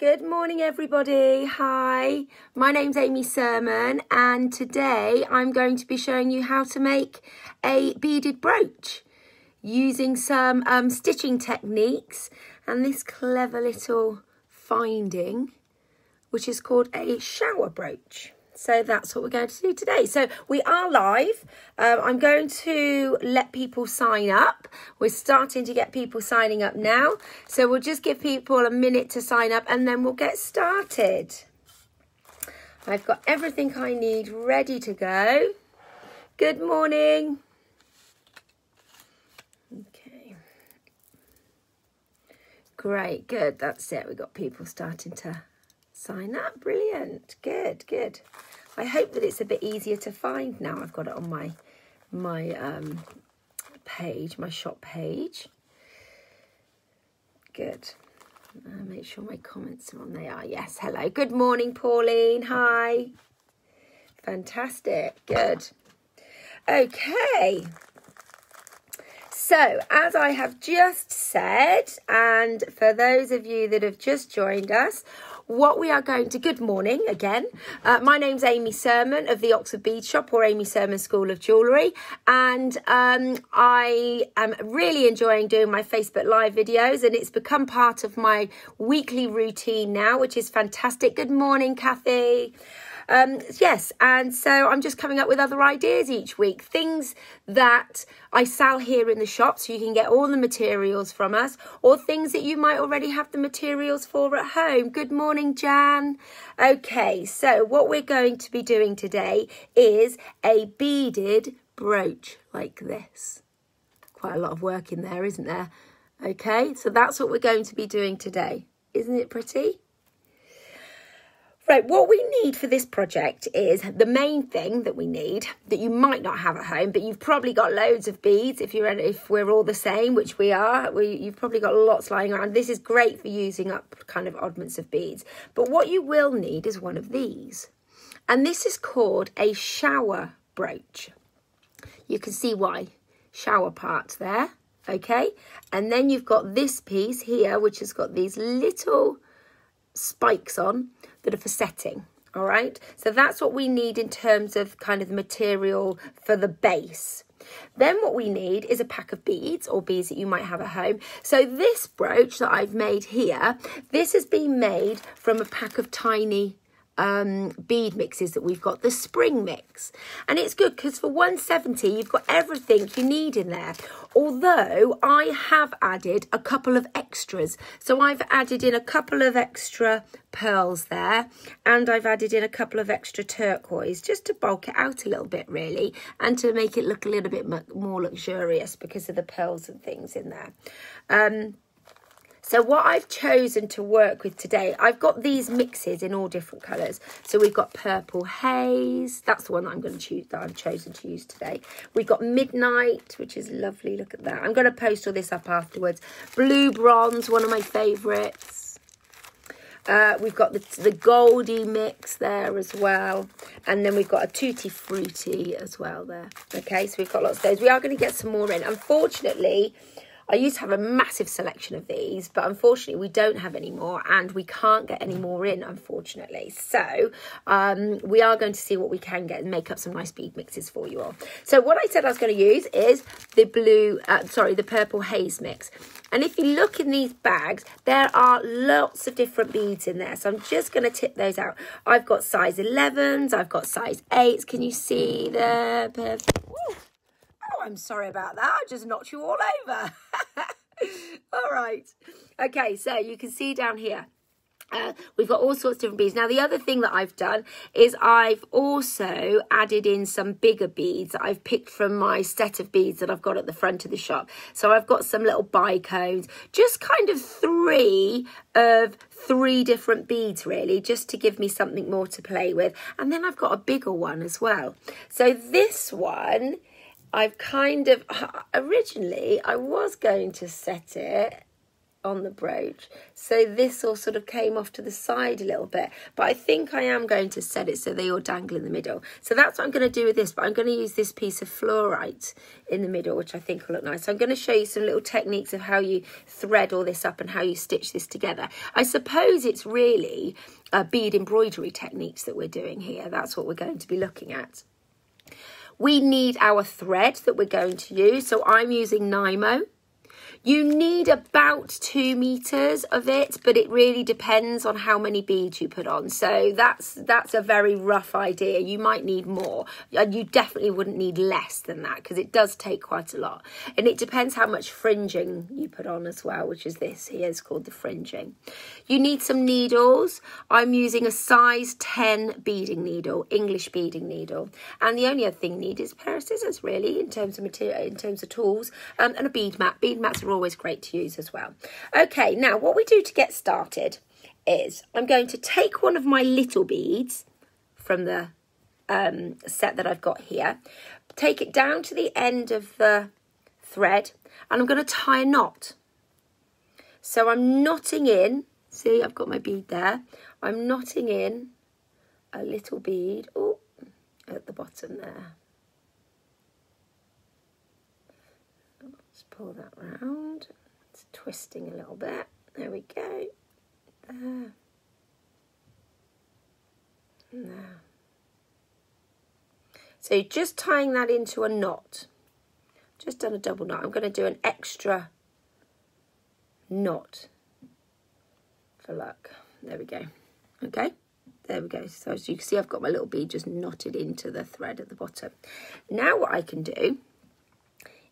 Good morning, everybody. Hi, my name's Amy Surman, and today I'm going to be showing you how to make a beaded brooch using some um, stitching techniques and this clever little finding, which is called a shower brooch. So that's what we're going to do today. So we are live. Um, I'm going to let people sign up. We're starting to get people signing up now. So we'll just give people a minute to sign up and then we'll get started. I've got everything I need ready to go. Good morning. Okay. Great, good. That's it. We've got people starting to sign up. Brilliant. Good, good. I hope that it's a bit easier to find now. I've got it on my my um, page, my shop page. Good. Uh, make sure my comments are on. They are. Yes. Hello. Good morning, Pauline. Hi. Fantastic. Good. Okay. So, as I have just said, and for those of you that have just joined us, what we are going to, good morning again. Uh, my name's Amy Surman of the Oxford Bead Shop or Amy Surman School of Jewellery. And um, I am really enjoying doing my Facebook Live videos and it's become part of my weekly routine now, which is fantastic. Good morning, Kathy. Um, yes, and so I'm just coming up with other ideas each week, things that I sell here in the shop so you can get all the materials from us, or things that you might already have the materials for at home. Good morning, Jan. Okay, so what we're going to be doing today is a beaded brooch like this. Quite a lot of work in there, isn't there? Okay, so that's what we're going to be doing today. Isn't it pretty? Right, what we need for this project is the main thing that we need that you might not have at home, but you've probably got loads of beads if you're if we're all the same, which we are. We, you've probably got lots lying around. This is great for using up kind of oddments of beads. But what you will need is one of these, and this is called a shower brooch. You can see why shower part there, okay, and then you've got this piece here, which has got these little spikes on that are for setting. All right, so that's what we need in terms of kind of the material for the base. Then what we need is a pack of beads or beads that you might have at home. So this brooch that I've made here, this has been made from a pack of tiny um, bead mixes that we've got, the spring mix. And it's good because for 170 you've got everything you need in there. Although I have added a couple of extras. So I've added in a couple of extra pearls there and I've added in a couple of extra turquoise just to bulk it out a little bit really and to make it look a little bit more luxurious because of the pearls and things in there. Um, so what I've chosen to work with today, I've got these mixes in all different colours. So we've got purple haze. That's the one that I'm going to choose, that I've chosen to use today. We've got midnight, which is lovely. Look at that. I'm going to post all this up afterwards. Blue bronze, one of my favourites. Uh, we've got the, the Goldie mix there as well. And then we've got a Tutti Frutti as well there. Okay, so we've got lots of those. We are going to get some more in. Unfortunately, I used to have a massive selection of these, but unfortunately we don't have any more and we can't get any more in, unfortunately. So um, we are going to see what we can get and make up some nice bead mixes for you all. So what I said I was going to use is the blue, uh, sorry, the purple haze mix. And if you look in these bags, there are lots of different beads in there. So I'm just going to tip those out. I've got size 11s, I've got size 8s. Can you see? Perfect. I'm sorry about that. I just knocked you all over. all right. Okay, so you can see down here. Uh, we've got all sorts of different beads. Now, the other thing that I've done is I've also added in some bigger beads that I've picked from my set of beads that I've got at the front of the shop. So I've got some little bicones, just kind of three of three different beads really, just to give me something more to play with. And then I've got a bigger one as well. So this one I've kind of, originally I was going to set it on the brooch. So this all sort of came off to the side a little bit. But I think I am going to set it so they all dangle in the middle. So that's what I'm going to do with this. But I'm going to use this piece of fluorite in the middle, which I think will look nice. So I'm going to show you some little techniques of how you thread all this up and how you stitch this together. I suppose it's really uh, bead embroidery techniques that we're doing here. That's what we're going to be looking at. We need our thread that we're going to use. So I'm using Nymo. You need about two meters of it, but it really depends on how many beads you put on. So that's that's a very rough idea. You might need more, and you definitely wouldn't need less than that because it does take quite a lot. And it depends how much fringing you put on as well, which is this here is called the fringing. You need some needles. I'm using a size 10 beading needle, English beading needle, and the only other thing you need is a pair of scissors, really, in terms of material, in terms of tools, um, and a bead mat. Bead mats are always great to use as well. Okay, now what we do to get started is I'm going to take one of my little beads from the um, set that I've got here, take it down to the end of the thread, and I'm going to tie a knot. So I'm knotting in, see I've got my bead there, I'm knotting in a little bead oh, at the bottom there. Pull that round. It's twisting a little bit. There we go. There. There. So just tying that into a knot. Just done a double knot. I'm going to do an extra knot for luck. There we go. Okay. There we go. So as you can see, I've got my little bead just knotted into the thread at the bottom. Now what I can do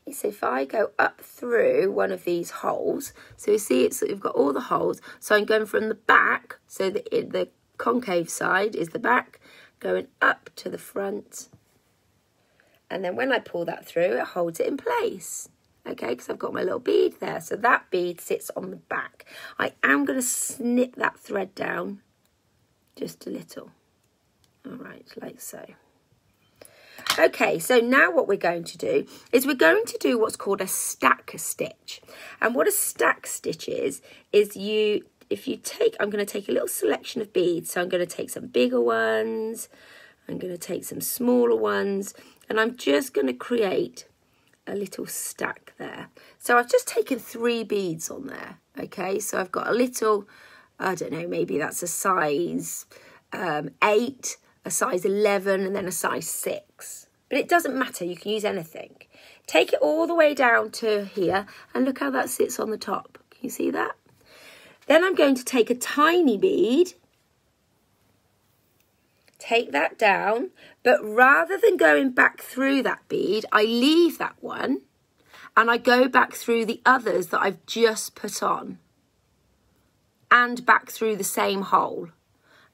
is if I go up through one of these holes, so you see it's you've got all the holes, so I'm going from the back, so the, the concave side is the back, going up to the front, and then when I pull that through, it holds it in place. Okay, because I've got my little bead there. So that bead sits on the back. I am going to snip that thread down just a little. All right, like so. Okay, so now what we're going to do is we're going to do what's called a stack stitch. And what a stack stitch is, is you, if you take, I'm going to take a little selection of beads. So I'm going to take some bigger ones, I'm going to take some smaller ones, and I'm just going to create a little stack there. So I've just taken three beads on there, okay? So I've got a little, I don't know, maybe that's a size um, 8, a size 11 and then a size 6. But it doesn't matter, you can use anything. Take it all the way down to here and look how that sits on the top. Can you see that? Then I'm going to take a tiny bead, take that down, but rather than going back through that bead, I leave that one and I go back through the others that I've just put on and back through the same hole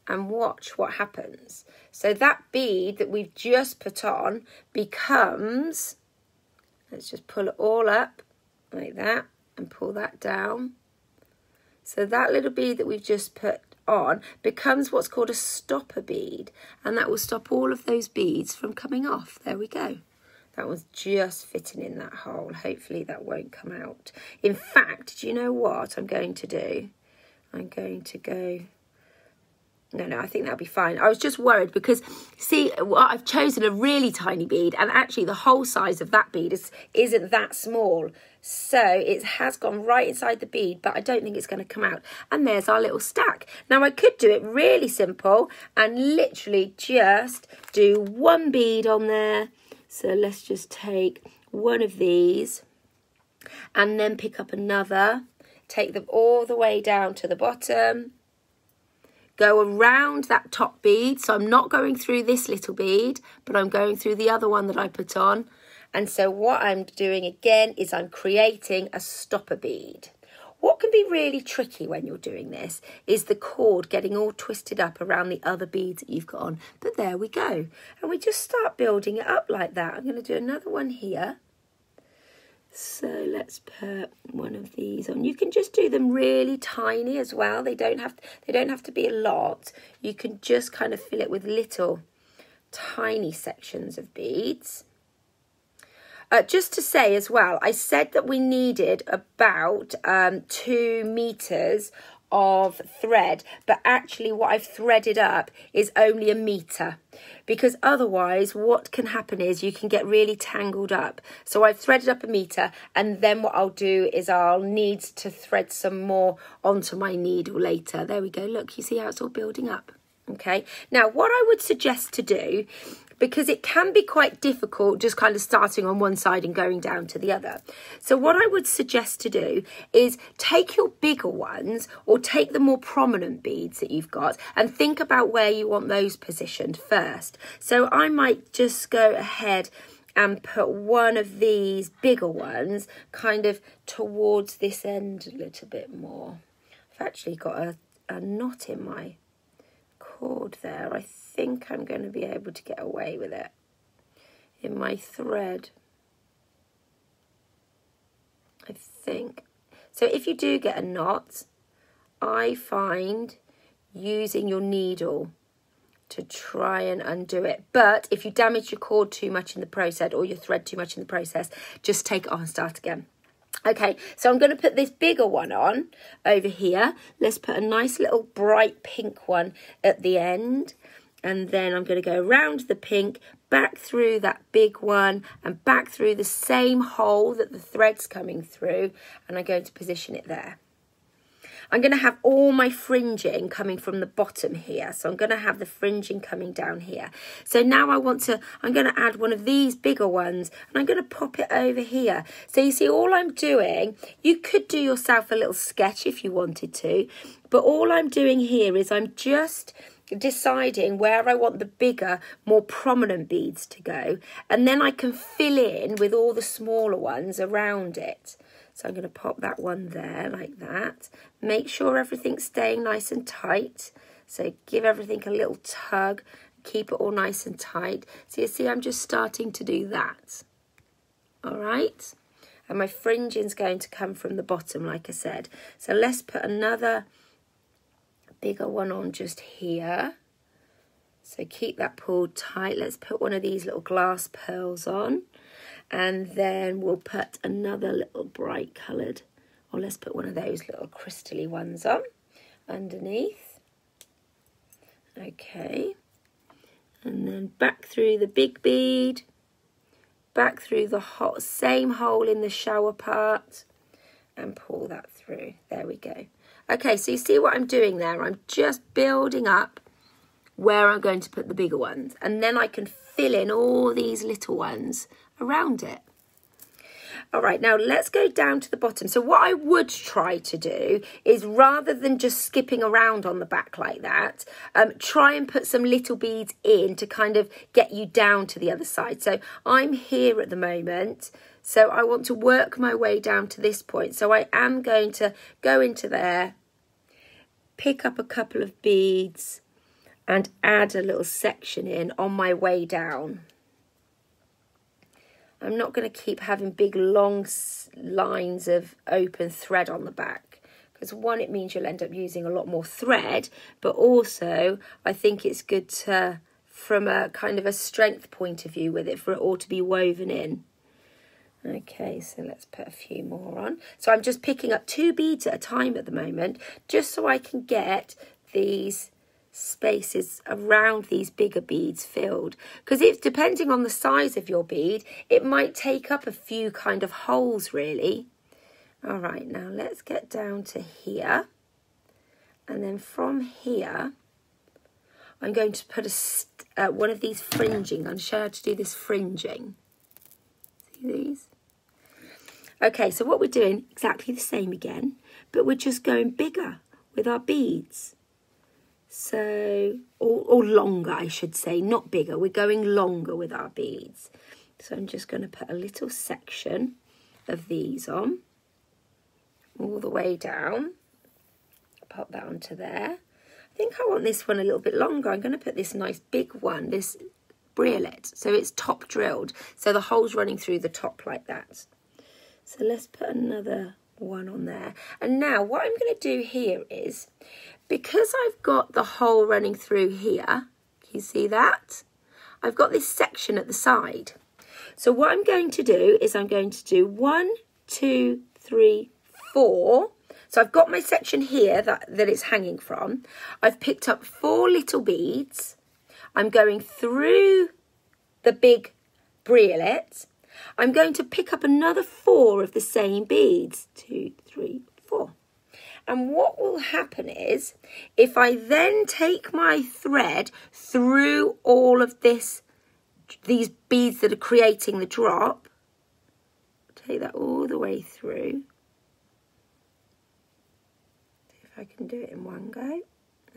and watch what happens. So that bead that we've just put on becomes, let's just pull it all up like that and pull that down. So that little bead that we've just put on becomes what's called a stopper bead and that will stop all of those beads from coming off. There we go. That was just fitting in that hole. Hopefully that won't come out. In fact, do you know what I'm going to do? I'm going to go no, no, I think that'll be fine. I was just worried because, see, I've chosen a really tiny bead and actually the whole size of that bead is, isn't that small. So it has gone right inside the bead, but I don't think it's going to come out. And there's our little stack. Now I could do it really simple and literally just do one bead on there. So let's just take one of these and then pick up another. Take them all the way down to the bottom go around that top bead. So I'm not going through this little bead, but I'm going through the other one that I put on. And so what I'm doing again is I'm creating a stopper bead. What can be really tricky when you're doing this is the cord getting all twisted up around the other beads that you've got on. But there we go. And we just start building it up like that. I'm going to do another one here. So let's put one of these on. You can just do them really tiny as well. They don't have to, they don't have to be a lot. You can just kind of fill it with little tiny sections of beads. Uh, just to say as well, I said that we needed about um, two meters of thread, but actually, what I've threaded up is only a meter because otherwise, what can happen is you can get really tangled up. So, I've threaded up a meter, and then what I'll do is I'll need to thread some more onto my needle later. There we go. Look, you see how it's all building up. Okay, now what I would suggest to do because it can be quite difficult just kind of starting on one side and going down to the other. So, what I would suggest to do is take your bigger ones or take the more prominent beads that you've got and think about where you want those positioned first. So, I might just go ahead and put one of these bigger ones kind of towards this end a little bit more. I've actually got a, a knot in my cord there. I think I'm going to be able to get away with it in my thread. I think. So if you do get a knot, I find using your needle to try and undo it. But if you damage your cord too much in the process or your thread too much in the process, just take it off and start again. Okay, so I'm going to put this bigger one on over here. Let's put a nice little bright pink one at the end and then I'm going to go around the pink, back through that big one and back through the same hole that the thread's coming through and I'm going to position it there. I'm going to have all my fringing coming from the bottom here. So I'm going to have the fringing coming down here. So now I want to, I'm going to add one of these bigger ones and I'm going to pop it over here. So you see all I'm doing, you could do yourself a little sketch if you wanted to, but all I'm doing here is I'm just deciding where I want the bigger, more prominent beads to go. And then I can fill in with all the smaller ones around it. So I'm going to pop that one there like that. Make sure everything's staying nice and tight. So give everything a little tug. Keep it all nice and tight. So you see I'm just starting to do that. All right. And my fringing's going to come from the bottom, like I said. So let's put another bigger one on just here. So keep that pulled tight. Let's put one of these little glass pearls on. And then we'll put another little bright coloured, or let's put one of those little crystally ones on underneath. Okay. And then back through the big bead, back through the hot, same hole in the shower part, and pull that through. There we go. Okay, so you see what I'm doing there? I'm just building up where I'm going to put the bigger ones. And then I can fill in all these little ones around it. All right, now let's go down to the bottom. So what I would try to do is rather than just skipping around on the back like that, um, try and put some little beads in to kind of get you down to the other side. So I'm here at the moment. So I want to work my way down to this point. So I am going to go into there, pick up a couple of beads and add a little section in on my way down. I'm not going to keep having big long lines of open thread on the back because one it means you'll end up using a lot more thread but also I think it's good to from a kind of a strength point of view with it for it all to be woven in. Okay, so let's put a few more on. So I'm just picking up two beads at a time at the moment, just so I can get these spaces around these bigger beads filled. Because it's depending on the size of your bead, it might take up a few kind of holes really. All right, now let's get down to here. And then from here, I'm going to put a, uh, one of these fringing. I'm show how to do this fringing. These? Okay, so what we're doing, exactly the same again, but we're just going bigger with our beads. So, or, or longer, I should say, not bigger. We're going longer with our beads. So I'm just going to put a little section of these on all the way down. Pop that onto there. I think I want this one a little bit longer. I'm going to put this nice big one, this briolette. So it's top drilled. So the hole's running through the top like that. So let's put another one on there. And now what I'm going to do here is, because I've got the hole running through here, you see that? I've got this section at the side. So what I'm going to do is I'm going to do one, two, three, four. So I've got my section here that, that it's hanging from. I've picked up four little beads. I'm going through the big briolette. I'm going to pick up another four of the same beads. Two, three, four. And what will happen is, if I then take my thread through all of this, these beads that are creating the drop, take that all the way through. See if I can do it in one go.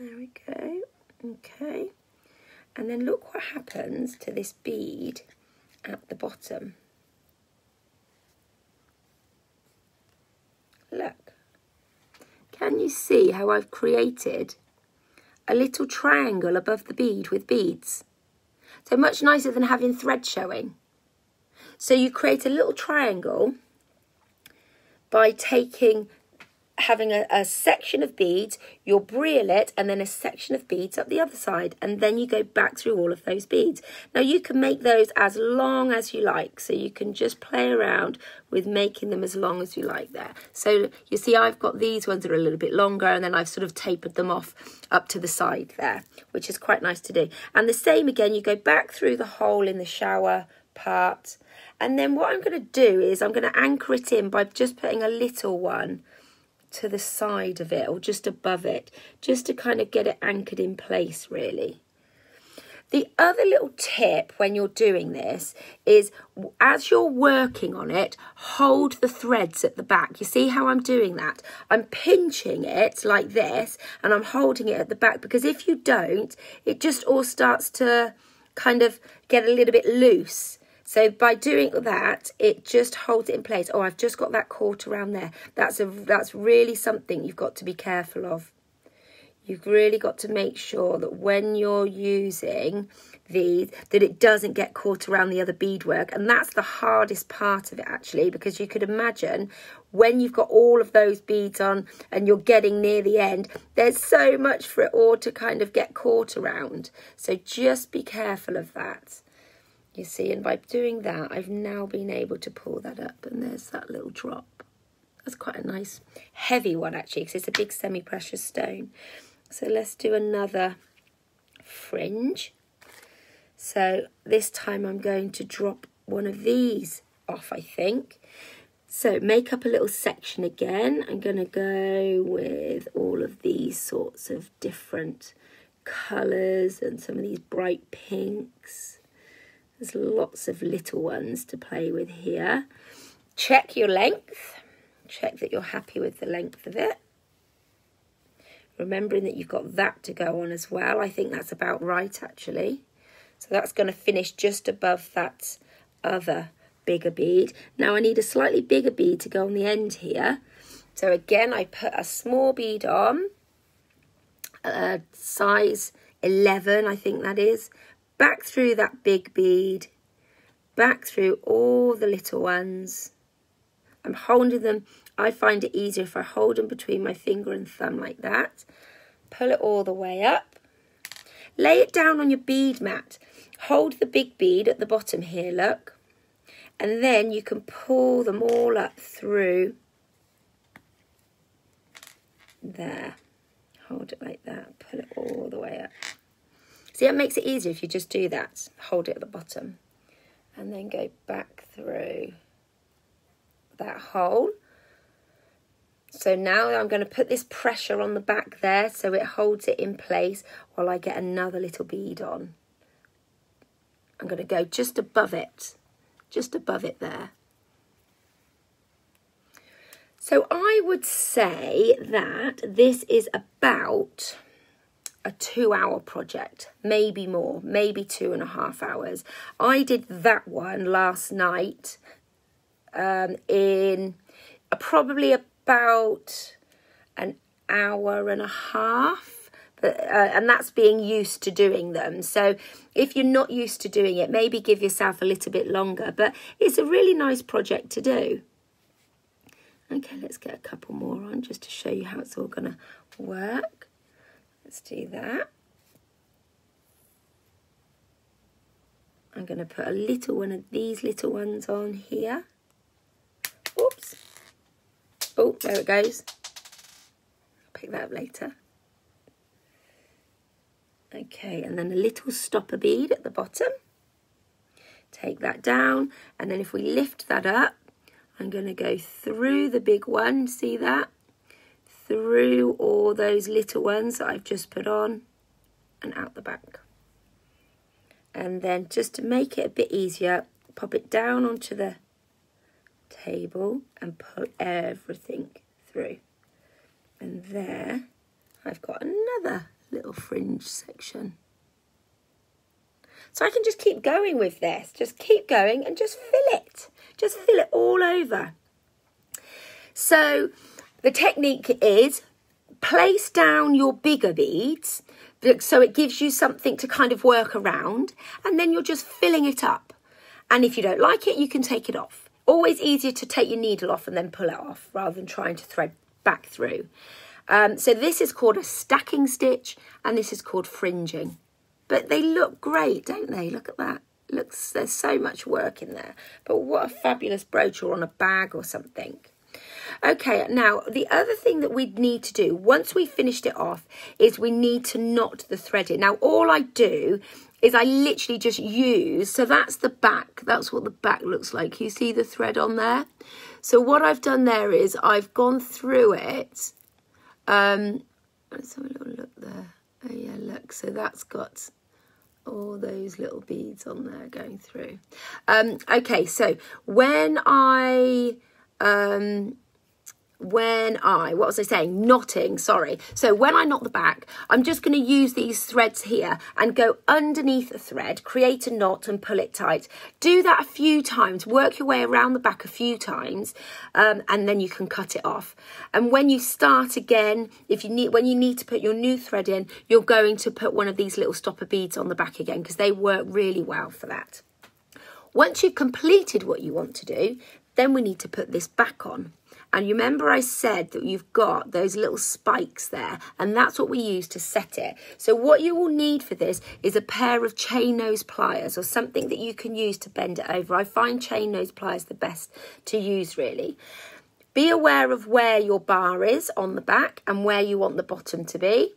There we go. Okay. And then look what happens to this bead at the bottom. Look. Can you see how I've created a little triangle above the bead with beads? So much nicer than having thread showing. So you create a little triangle by taking having a, a, section of beads, your briolette, and then a section of beads up the other side. And then you go back through all of those beads. Now you can make those as long as you like. So you can just play around with making them as long as you like there. So you see I've got these ones that are a little bit longer and then I've sort of tapered them off up to the side there, which is quite nice to do. And the same again, you go back through the hole in the shower part. And then what I'm going to do is I'm going to anchor it in by just putting a little one to the side of it or just above it, just to kind of get it anchored in place, really. The other little tip when you're doing this is as you're working on it, hold the threads at the back. You see how I'm doing that? I'm pinching it like this and I'm holding it at the back because if you don't, it just all starts to kind of get a little bit loose so by doing that, it just holds it in place. Oh, I've just got that caught around there. That's a that's really something you've got to be careful of. You've really got to make sure that when you're using these, that it doesn't get caught around the other beadwork. And that's the hardest part of it actually, because you could imagine when you've got all of those beads on and you're getting near the end, there's so much for it all to kind of get caught around. So just be careful of that. You see, and by doing that, I've now been able to pull that up and there's that little drop. That's quite a nice heavy one actually because it's a big semi-precious stone. So let's do another fringe. So this time I'm going to drop one of these off, I think. So make up a little section again. I'm going to go with all of these sorts of different colours and some of these bright pinks there's lots of little ones to play with here. Check your length. Check that you're happy with the length of it. Remembering that you've got that to go on as well. I think that's about right actually. So that's going to finish just above that other bigger bead. Now I need a slightly bigger bead to go on the end here. So again, I put a small bead on, uh, size 11, I think that is, back through that big bead, back through all the little ones. I'm holding them. I find it easier if I hold them between my finger and thumb like that. Pull it all the way up. Lay it down on your bead mat. Hold the big bead at the bottom here, look. And then you can pull them all up through there. Hold it like that. Pull it all the way up. See, it makes it easier if you just do that. Hold it at the bottom and then go back through that hole. So now I'm going to put this pressure on the back there so it holds it in place while I get another little bead on. I'm going to go just above it, just above it there. So I would say that this is about a two hour project, maybe more, maybe two and a half hours. I did that one last night um, in probably about an hour and a half. Uh, and that's being used to doing them. So, if you're not used to doing it, maybe give yourself a little bit longer. But it's a really nice project to do. Okay, let's get a couple more on just to show you how it's all going to work. Let's do that. I'm going to put a little one of these little ones on here. Oops. Oh, there it goes. Pick that up later. Okay, and then a little stopper bead at the bottom. Take that down, and then if we lift that up, I'm going to go through the big one, see that? Through all those little ones that I've just put on and out the back. And then just to make it a bit easier, pop it down onto the table and pull everything through. And there I've got another little fringe section. So I can just keep going with this, just keep going and just fill it, just fill it all over. So the technique is place down your bigger beads so it gives you something to kind of work around and then you're just filling it up. And if you don't like it, you can take it off. Always easier to take your needle off and then pull it off rather than trying to thread back through. Um, so this is called a stacking stitch and this is called fringing. But they look great, don't they? Look at that. Looks There's so much work in there. But what a fabulous brooch or on a bag or something. Okay, now the other thing that we need to do once we finished it off is we need to knot the thread in. Now all I do is I literally just use, so that's the back, that's what the back looks like. You see the thread on there? So what I've done there is I've gone through it um, let's have a little look there. Oh yeah, look. So that's got all those little beads on there going through. Um, okay, so when I um, when I, what was I saying? Knotting, sorry. So when I knot the back, I'm just going to use these threads here and go underneath the thread, create a knot and pull it tight. Do that a few times, work your way around the back a few times, um, and then you can cut it off. And when you start again, if you need, when you need to put your new thread in, you're going to put one of these little stopper beads on the back again because they work really well for that. Once you've completed what you want to do, then we need to put this back on. And you remember I said that you've got those little spikes there, and that's what we use to set it. So what you will need for this is a pair of chain nose pliers or something that you can use to bend it over. I find chain nose pliers the best to use really. Be aware of where your bar is on the back and where you want the bottom to be.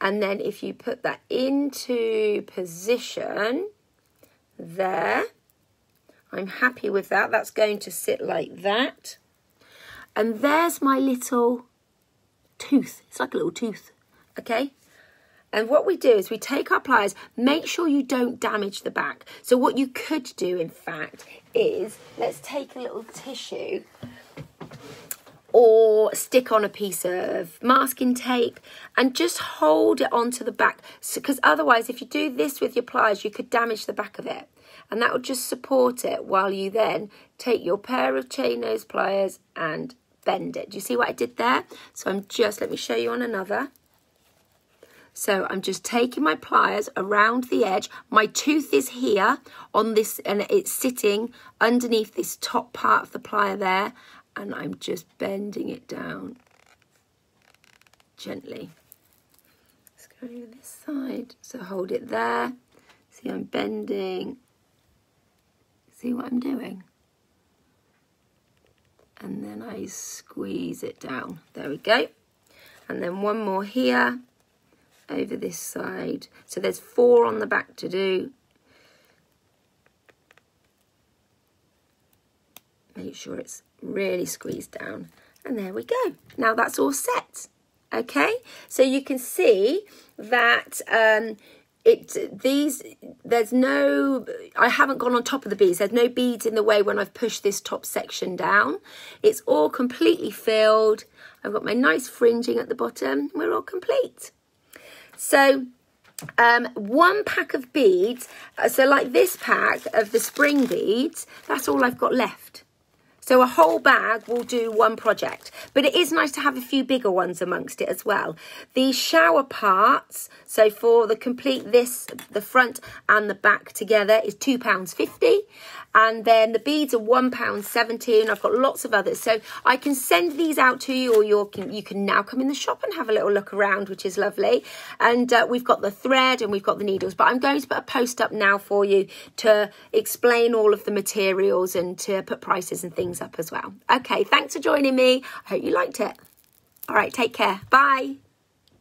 And then if you put that into position there, I'm happy with that. That's going to sit like that. And there's my little tooth. It's like a little tooth, okay? And what we do is we take our pliers, make sure you don't damage the back. So what you could do, in fact, is let's take a little tissue or stick on a piece of masking tape and just hold it onto the back because so, otherwise if you do this with your pliers you could damage the back of it and that will just support it while you then take your pair of chain nose pliers and bend it. Do you see what I did there? So I'm just, let me show you on another. So I'm just taking my pliers around the edge. My tooth is here on this and it's sitting underneath this top part of the plier there. And I'm just bending it down gently. Let's go this side. So hold it there. See, I'm bending. See what I'm doing? And then I squeeze it down. There we go. And then one more here over this side. So there's four on the back to do. Make sure it's really squeezed down. And there we go. Now that's all set. Okay, so you can see that um, it these there's no I haven't gone on top of the beads there's no beads in the way when I've pushed this top section down. It's all completely filled. I've got my nice fringing at the bottom. We're all complete. So um, one pack of beads uh, so like this pack of the spring beads that's all I've got left so a whole bag will do one project, but it is nice to have a few bigger ones amongst it as well. The shower parts, so for the complete this, the front and the back together is £2.50 and then the beads are one pound seventy, and I've got lots of others. So I can send these out to you, or you can you can now come in the shop and have a little look around, which is lovely. And uh, we've got the thread and we've got the needles. But I'm going to put a post up now for you to explain all of the materials and to put prices and things up as well. Okay, thanks for joining me. I hope you liked it. All right, take care. Bye.